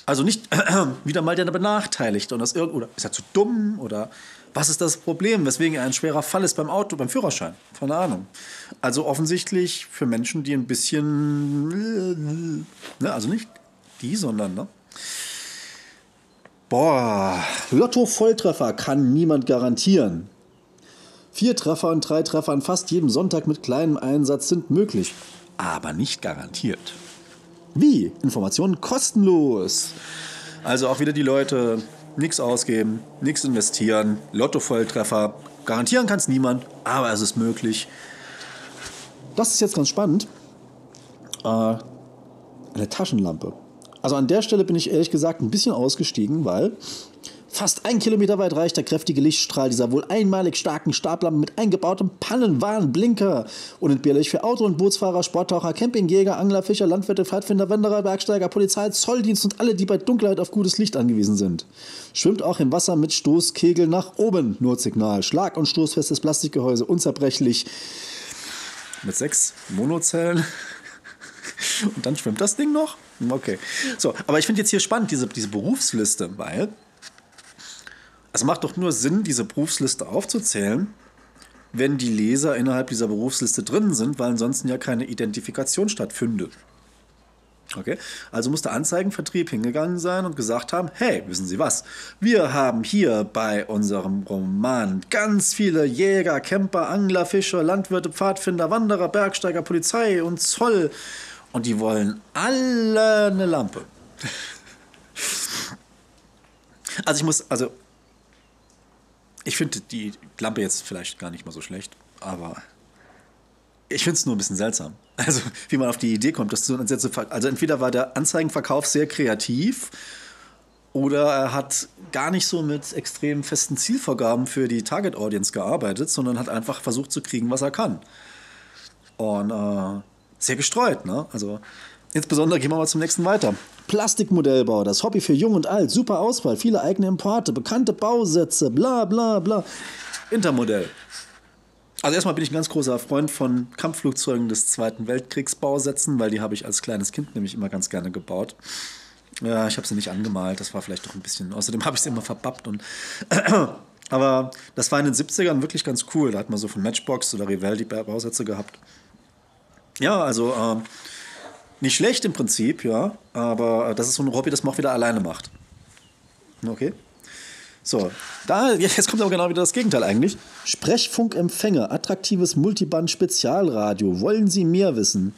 Also nicht äh, wieder mal der benachteiligt und das oder ist er zu dumm oder was ist das Problem, weswegen er ein schwerer Fall ist beim Auto, beim Führerschein? Keine Ahnung. Also offensichtlich für Menschen, die ein bisschen, ne, also nicht die, sondern, ne? Boah, Lotto-Volltreffer kann niemand garantieren. Vier Treffer und drei Treffer an fast jedem Sonntag mit kleinem Einsatz sind möglich, aber nicht garantiert. Wie? Informationen kostenlos. Also auch wieder die Leute, nichts ausgeben, nichts investieren, Lotto-Volltreffer. Garantieren kann es niemand, aber es ist möglich. Das ist jetzt ganz spannend. Äh, eine Taschenlampe. Also an der Stelle bin ich ehrlich gesagt ein bisschen ausgestiegen, weil Fast ein Kilometer weit reicht der kräftige Lichtstrahl dieser wohl einmalig starken Stablampe mit eingebautem Pannenwarnblinker. Unentbehrlich für Auto- und Bootsfahrer, Sporttaucher, Campingjäger, Angler, Fischer, Landwirte, Pfadfinder, Wanderer, Bergsteiger, Polizei, Zolldienst und alle, die bei Dunkelheit auf gutes Licht angewiesen sind. Schwimmt auch im Wasser mit Stoßkegel nach oben. Notsignal. Schlag- und stoßfestes Plastikgehäuse. Unzerbrechlich. Mit sechs Monozellen. Und dann schwimmt das Ding noch? Okay. So, aber ich finde jetzt hier spannend, diese, diese Berufsliste, weil es macht doch nur Sinn, diese Berufsliste aufzuzählen, wenn die Leser innerhalb dieser Berufsliste drin sind, weil ansonsten ja keine Identifikation stattfindet. Okay, also muss der Anzeigenvertrieb hingegangen sein und gesagt haben, hey, wissen Sie was, wir haben hier bei unserem Roman ganz viele Jäger, Camper, Angler, Fischer, Landwirte, Pfadfinder, Wanderer, Bergsteiger, Polizei und Zoll und die wollen alle eine Lampe. Also ich muss, also ich finde die Lampe jetzt vielleicht gar nicht mal so schlecht, aber ich finde es nur ein bisschen seltsam. Also, wie man auf die Idee kommt, das zu Also, entweder war der Anzeigenverkauf sehr kreativ Oder er hat gar nicht so mit extrem festen Zielvorgaben für die Target Audience gearbeitet, sondern hat einfach versucht zu kriegen, was er kann. Und äh, sehr gestreut, ne? Also insbesondere gehen wir mal zum nächsten weiter. Plastikmodellbau, das Hobby für Jung und Alt, super Auswahl, viele eigene Importe, bekannte Bausätze, bla bla bla. Intermodell. Also erstmal bin ich ein ganz großer Freund von Kampfflugzeugen des Zweiten Weltkriegs Bausätzen, weil die habe ich als kleines Kind nämlich immer ganz gerne gebaut. Ja, ich habe sie nicht angemalt, das war vielleicht doch ein bisschen. Außerdem habe ich sie immer verbappt und. Aber das war in den 70ern wirklich ganz cool. Da hat man so von Matchbox oder Revell die Bausätze gehabt. Ja, also äh, nicht schlecht im Prinzip, ja. Aber das ist so ein Hobby, das man auch wieder alleine macht. Okay. So, da, jetzt kommt aber genau wieder das Gegenteil eigentlich. Sprechfunkempfänger, attraktives Multiband-Spezialradio. Wollen Sie mehr wissen?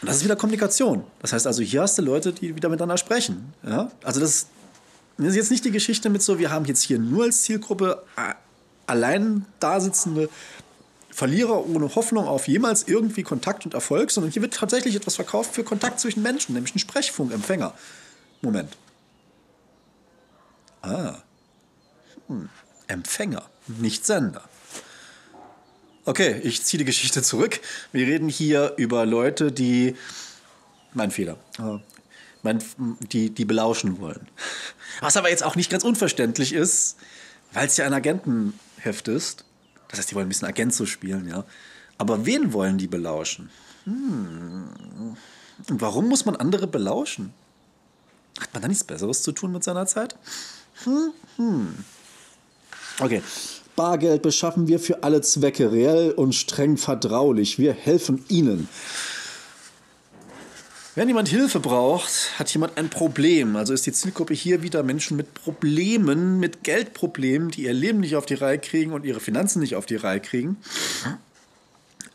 Und das ist wieder Kommunikation. Das heißt also, hier hast du Leute, die wieder miteinander sprechen. Ja? Also das, das ist jetzt nicht die Geschichte mit so, wir haben jetzt hier nur als Zielgruppe äh, allein da sitzende Verlierer ohne Hoffnung auf jemals irgendwie Kontakt und Erfolg, sondern hier wird tatsächlich etwas verkauft für Kontakt zwischen Menschen, nämlich ein Sprechfunkempfänger. Moment. Ah. Hm. Empfänger, nicht Sender. Okay, ich ziehe die Geschichte zurück. Wir reden hier über Leute, die. Mein Fehler. Mein, die, die belauschen wollen. Was aber jetzt auch nicht ganz unverständlich ist, weil es ja ein Agentenheft ist. Das heißt, die wollen ein bisschen Agent zu spielen, ja. Aber wen wollen die belauschen? Hm. Und warum muss man andere belauschen? Hat man da nichts Besseres zu tun mit seiner Zeit? Hm, hm. Okay. Bargeld beschaffen wir für alle Zwecke, reell und streng vertraulich. Wir helfen Ihnen. Wenn jemand Hilfe braucht, hat jemand ein Problem. Also ist die Zielgruppe hier wieder Menschen mit Problemen, mit Geldproblemen, die ihr Leben nicht auf die Reihe kriegen und ihre Finanzen nicht auf die Reihe kriegen.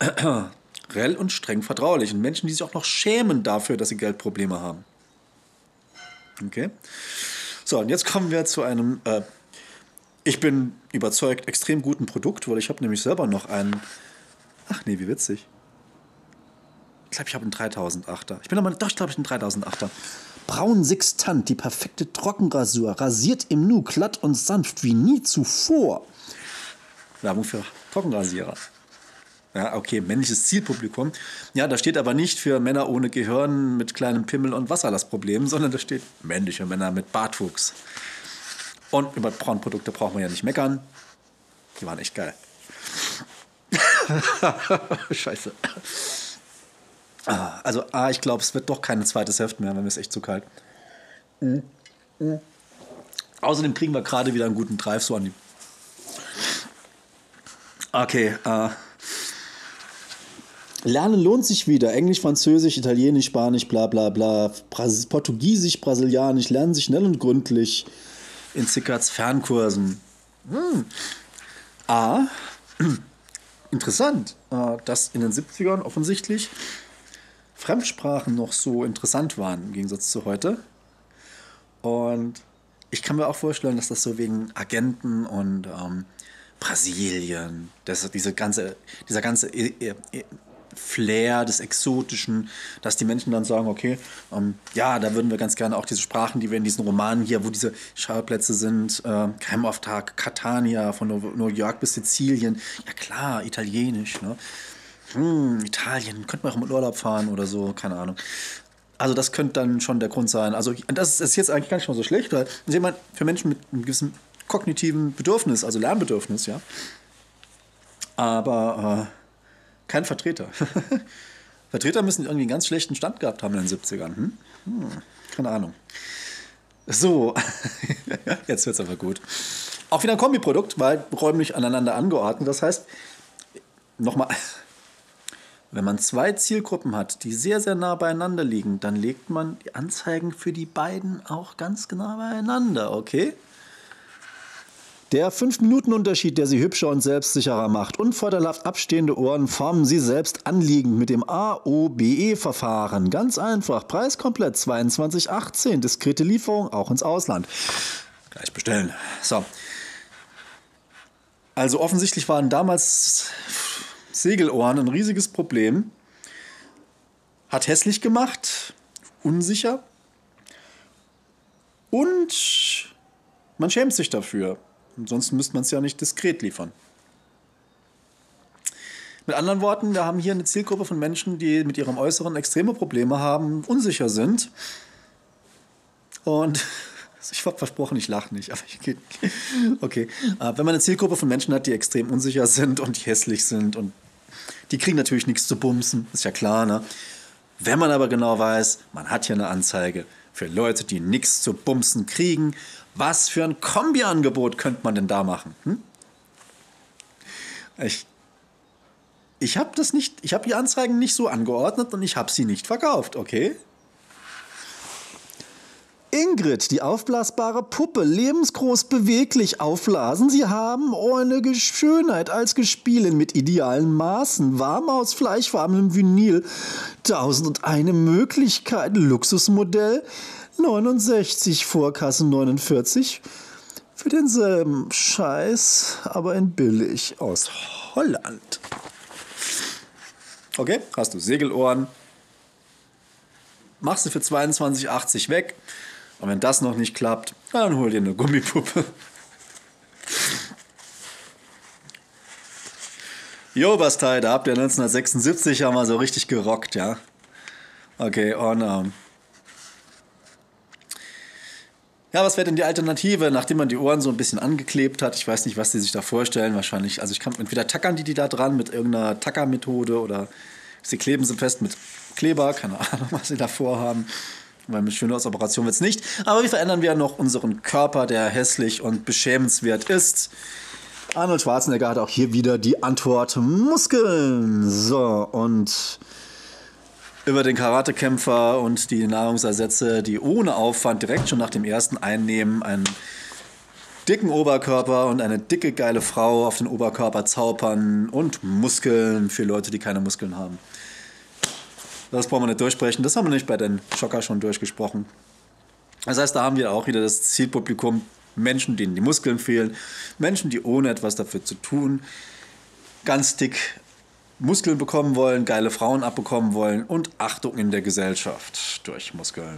Rell und streng vertraulich. Und Menschen, die sich auch noch schämen dafür, dass sie Geldprobleme haben. Okay. So, und jetzt kommen wir zu einem äh, ich bin überzeugt, extrem guten Produkt, weil ich habe nämlich selber noch einen. Ach nee, wie witzig. Ich glaube, ich habe einen 3008er. Ich bin aber, doch, ich glaube, ich einen 3008er. Braun Sixtant, die perfekte Trockenrasur, rasiert im Nu glatt und sanft wie nie zuvor. Werbung für Trockenrasierer. Ja, okay, männliches Zielpublikum. Ja, da steht aber nicht für Männer ohne Gehirn mit kleinem Pimmel und Wasser das Problem, sondern da steht männliche Männer mit Bartwuchs. Und über Braunprodukte brauchen wir ja nicht meckern. Die waren echt geil. Scheiße. Ah, also, ah, ich glaube, es wird doch kein zweites Heft mehr, wenn es echt zu kalt. Mhm. Mhm. Außerdem kriegen wir gerade wieder einen guten Drive so an die. Okay, äh. Lernen lohnt sich wieder. Englisch, Französisch, Italienisch, Spanisch, bla bla bla. Bras Portugiesisch, Brasilianisch. Lernen sich schnell und gründlich in Zickerts Fernkursen. Hm. A. Interessant, äh, dass in den 70ern offensichtlich Fremdsprachen noch so interessant waren im Gegensatz zu heute. Und ich kann mir auch vorstellen, dass das so wegen Agenten und ähm, Brasilien, das, diese ganze, dieser ganze äh, äh, Flair des Exotischen, dass die Menschen dann sagen, okay, ähm, ja, da würden wir ganz gerne auch diese Sprachen, die wir in diesen Romanen hier, wo diese Schauplätze sind, äh, Geheimauftrag, Catania, von New York bis Sizilien, ja klar, Italienisch, ne? Hm, Italien, könnte man auch mit Urlaub fahren oder so, keine Ahnung. Also das könnte dann schon der Grund sein. Also das ist jetzt eigentlich gar nicht mal so schlecht, weil jemand für Menschen mit einem gewissen kognitiven Bedürfnis, also Lernbedürfnis, ja. Aber äh, kein Vertreter. Vertreter müssen irgendwie einen ganz schlechten Stand gehabt haben in den 70ern. Hm? Hm, keine Ahnung. So, jetzt wird es aber gut. Auch wieder ein Kombiprodukt, weil räumlich aneinander angeordnet. Das heißt, nochmal, wenn man zwei Zielgruppen hat, die sehr, sehr nah beieinander liegen, dann legt man die Anzeigen für die beiden auch ganz genau beieinander, okay? Der 5-Minuten-Unterschied, der sie hübscher und selbstsicherer macht. Unvorteilhaft abstehende Ohren formen sie selbst anliegend mit dem AOBE-Verfahren. Ganz einfach. Preis komplett 22,18. Diskrete Lieferung auch ins Ausland. Gleich bestellen. So. Also offensichtlich waren damals Segelohren ein riesiges Problem. Hat hässlich gemacht, unsicher Und man schämt sich dafür. Ansonsten müsste man es ja nicht diskret liefern. Mit anderen Worten, wir haben hier eine Zielgruppe von Menschen, die mit ihrem Äußeren extreme Probleme haben, unsicher sind. Und ich habe versprochen, ich lache nicht. Aber ich, okay. Äh, wenn man eine Zielgruppe von Menschen hat, die extrem unsicher sind und die hässlich sind und die kriegen natürlich nichts zu bumsen, ist ja klar, ne? Wenn man aber genau weiß, man hat hier eine Anzeige für Leute, die nichts zu bumsen kriegen, was für ein Kombiangebot könnte man denn da machen? Hm? Ich, ich habe das nicht, ich habe die Anzeigen nicht so angeordnet und ich habe sie nicht verkauft, okay? Ingrid, die aufblasbare Puppe, lebensgroß beweglich aufblasen. Sie haben eine Schönheit als Gespielin mit idealen Maßen, warm aus fleischfarbenem Vinyl, tausend und eine Möglichkeit, Luxusmodell, 69 Vorkasse 49, für denselben Scheiß, aber in billig aus Holland. Okay, hast du Segelohren, machst du für 22,80 weg und wenn das noch nicht klappt, dann hol dir eine Gummipuppe. Jo, Bastei, da habt ihr 1976 haben wir so richtig gerockt, ja. Okay, und ähm, ja, was wäre denn die Alternative, nachdem man die Ohren so ein bisschen angeklebt hat? Ich weiß nicht, was die sich da vorstellen. Wahrscheinlich, also ich kann entweder tackern die die da dran mit irgendeiner Tackermethode oder sie kleben sie fest mit Kleber, keine Ahnung, was sie da vorhaben. Weil mit Schönheitsoperation wird es nicht. Aber wie verändern wir noch unseren Körper, der hässlich und beschämenswert ist? Arnold Schwarzenegger hat auch hier wieder die Antwort Muskeln. So, und über den Karatekämpfer und die Nahrungsersätze, die ohne Aufwand direkt schon nach dem ersten Einnehmen einen dicken Oberkörper und eine dicke, geile Frau auf den Oberkörper zaubern und Muskeln für Leute, die keine Muskeln haben. Das brauchen wir nicht durchsprechen. Das haben wir nicht bei den Schocker schon durchgesprochen. Das heißt, da haben wir auch wieder das Zielpublikum Menschen, denen die Muskeln fehlen, Menschen, die ohne etwas dafür zu tun ganz dick Muskeln bekommen wollen, geile Frauen abbekommen wollen und Achtung in der Gesellschaft durch Muskeln.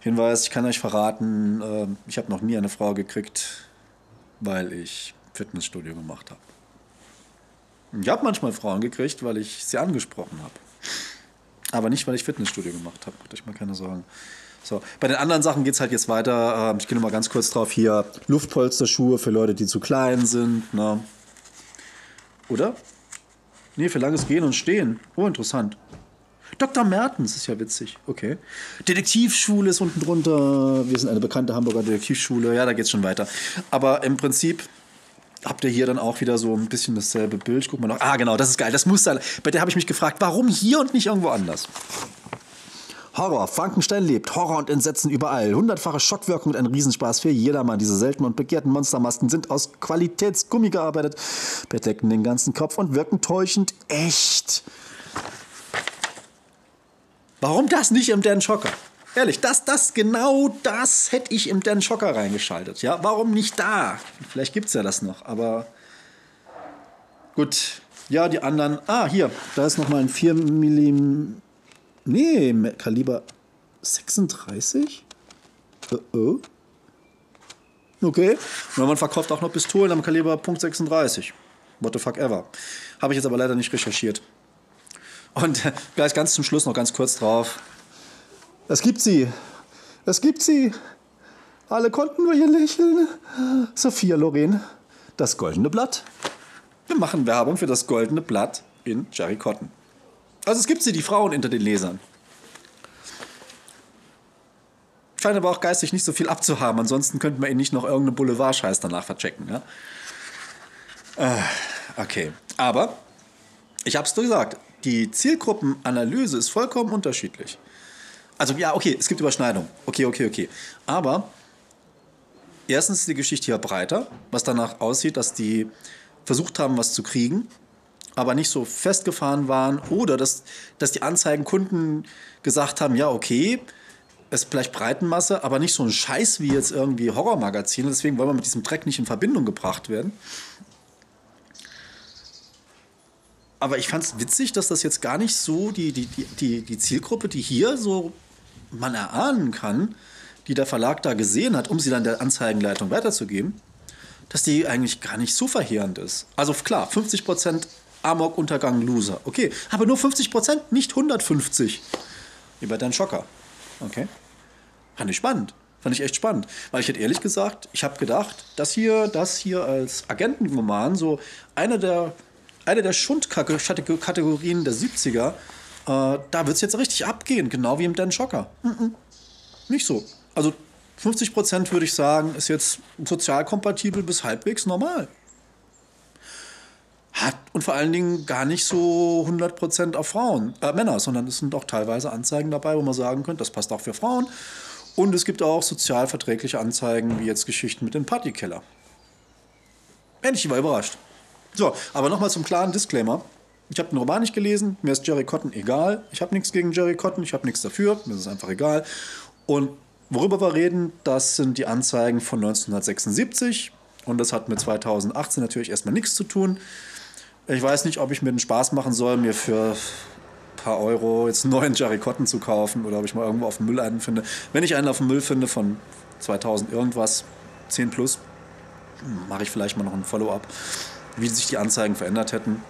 Hinweis, ich kann euch verraten, äh, ich habe noch nie eine Frau gekriegt, weil ich Fitnessstudio gemacht habe. Ich habe manchmal Frauen gekriegt, weil ich sie angesprochen habe. Aber nicht, weil ich Fitnessstudio gemacht habe. Macht euch mal keine Sorgen. So, bei den anderen Sachen geht es halt jetzt weiter. Ähm, ich gehe noch mal ganz kurz drauf hier. Luftpolsterschuhe für Leute, die zu klein sind. Ne? Oder? Nee, für langes Gehen und Stehen. Oh, interessant. Dr. Mertens ist ja witzig. Okay. Detektivschule ist unten drunter. Wir sind eine bekannte Hamburger Detektivschule. Ja, da geht es schon weiter. Aber im Prinzip habt ihr hier dann auch wieder so ein bisschen dasselbe Bild. Guck mal noch. Ah, genau, das ist geil. Das Muster. Bei der habe ich mich gefragt, warum hier und nicht irgendwo anders? Horror. Frankenstein lebt. Horror und Entsetzen überall. Hundertfache Schockwirkung und ein Riesenspaß für jedermann. Diese seltenen und begehrten Monstermasken sind aus Qualitätsgummi gearbeitet, bedecken den ganzen Kopf und wirken täuschend echt. Warum das nicht im Dan Schocker? Ehrlich, das, das, genau das hätte ich im Dan Schocker reingeschaltet. Ja, warum nicht da? Vielleicht gibt es ja das noch, aber gut. Ja, die anderen. Ah, hier, da ist nochmal ein 4 mm. Nee, Kaliber 36? Uh oh. Okay. Und man verkauft auch noch Pistolen am Kaliber .36. What the fuck ever. Habe ich jetzt aber leider nicht recherchiert. Und gleich ganz zum Schluss noch ganz kurz drauf. Es gibt sie. Es gibt sie. Alle konnten nur hier lächeln. Sophia Loren, das goldene Blatt. Wir machen Werbung für das goldene Blatt in Jerry Cotton. Also es gibt sie, die Frauen unter den Lesern. Scheint aber auch geistig nicht so viel abzuhaben, ansonsten könnten wir ihn nicht noch irgendeine Boulevard-Scheiß danach verchecken. Ja? Äh, okay, aber ich habe es gesagt, die Zielgruppenanalyse ist vollkommen unterschiedlich. Also ja, okay, es gibt Überschneidungen. Okay, okay, okay. Aber erstens ist die Geschichte hier breiter, was danach aussieht, dass die versucht haben, was zu kriegen, aber nicht so festgefahren waren oder dass, dass die Anzeigenkunden gesagt haben, ja, okay, es ist vielleicht Breitenmasse, aber nicht so ein Scheiß wie jetzt irgendwie Horrormagazine. Deswegen wollen wir mit diesem Dreck nicht in Verbindung gebracht werden. Aber ich fand es witzig, dass das jetzt gar nicht so die, die, die, die Zielgruppe, die hier so man erahnen kann, die der Verlag da gesehen hat, um sie dann der Anzeigenleitung weiterzugeben, dass die eigentlich gar nicht so verheerend ist. Also klar, 50% Amok, Untergang, Loser. Okay, aber nur 50%, nicht 150. Wie bei Dan Schocker. Okay. Fand ich spannend. Fand ich echt spannend. Weil ich hätte ehrlich gesagt, ich habe gedacht, dass hier, das hier als Agentenroman so eine der, eine der Schundkategorien der 70er, äh, da wird es jetzt richtig abgehen, genau wie im Dan Schocker. -mm. Nicht so. Also 50 Prozent würde ich sagen, ist jetzt sozial kompatibel bis halbwegs normal. Hat und vor allen Dingen gar nicht so 100 Prozent auf Frauen, äh, Männer, sondern es sind auch teilweise Anzeigen dabei, wo man sagen könnte, das passt auch für Frauen. Und es gibt auch sozial verträgliche Anzeigen, wie jetzt Geschichten mit dem Partykeller. Endlich war überrascht. So, aber nochmal zum klaren Disclaimer. Ich habe den Roman nicht gelesen, mir ist Jerry Cotton egal. Ich habe nichts gegen Jerry Cotton, ich habe nichts dafür, mir ist es einfach egal. Und worüber wir reden, das sind die Anzeigen von 1976 und das hat mit 2018 natürlich erstmal nichts zu tun. Ich weiß nicht, ob ich mir den Spaß machen soll, mir für ein paar Euro jetzt einen neuen Jerry Cotton zu kaufen oder ob ich mal irgendwo auf dem Müll einen finde. Wenn ich einen auf dem Müll finde von 2000 irgendwas, 10 plus, mache ich vielleicht mal noch ein Follow-up, wie sich die Anzeigen verändert hätten.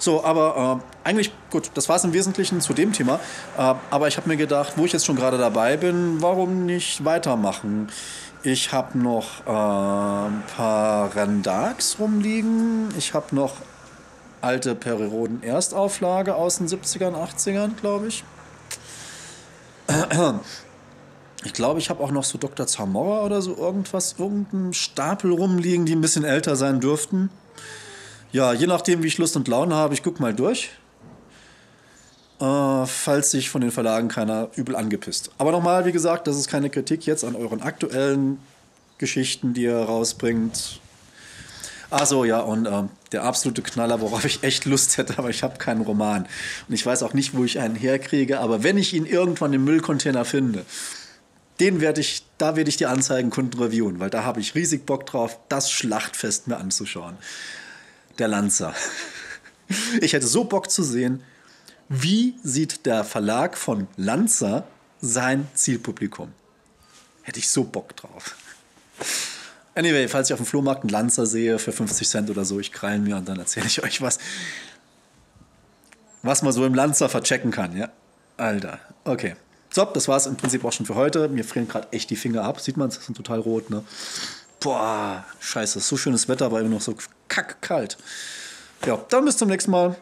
So, aber äh, eigentlich, gut, das war es im Wesentlichen zu dem Thema. Äh, aber ich habe mir gedacht, wo ich jetzt schon gerade dabei bin, warum nicht weitermachen? Ich habe noch äh, ein paar Rendags rumliegen. Ich habe noch alte Periroden Erstauflage aus den 70ern, 80ern, glaube ich. Ich glaube, ich habe auch noch so Dr. Zamora oder so irgendwas, irgendeinen Stapel rumliegen, die ein bisschen älter sein dürften. Ja, je nachdem, wie ich Lust und Laune habe, ich gucke mal durch. Äh, falls sich von den Verlagen keiner übel angepisst. Aber nochmal, wie gesagt, das ist keine Kritik jetzt an euren aktuellen Geschichten, die ihr rausbringt. Achso, ja, und äh, der absolute Knaller, worauf ich echt Lust hätte, aber ich habe keinen Roman. Und ich weiß auch nicht, wo ich einen herkriege, aber wenn ich ihn irgendwann im Müllcontainer finde, den werde ich, da werde ich die Anzeigenkunden reviewen, weil da habe ich riesig Bock drauf, das Schlachtfest mir anzuschauen der Lanzer. Ich hätte so Bock zu sehen, wie sieht der Verlag von Lanzer sein Zielpublikum. Hätte ich so Bock drauf. Anyway, falls ich auf dem Flohmarkt einen Lanzer sehe für 50 Cent oder so, ich krallen mir und dann erzähle ich euch was. Was man so im Lanzer verchecken kann, ja? Alter, okay. So, das war es im Prinzip auch schon für heute. Mir frieren gerade echt die Finger ab. Sieht man es? sind total rot, ne? Boah, scheiße, so schönes Wetter, aber immer noch so kackkalt. Ja, dann bis zum nächsten Mal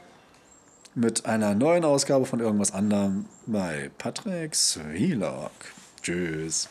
mit einer neuen Ausgabe von irgendwas anderem bei Patrick's Vlog. Tschüss.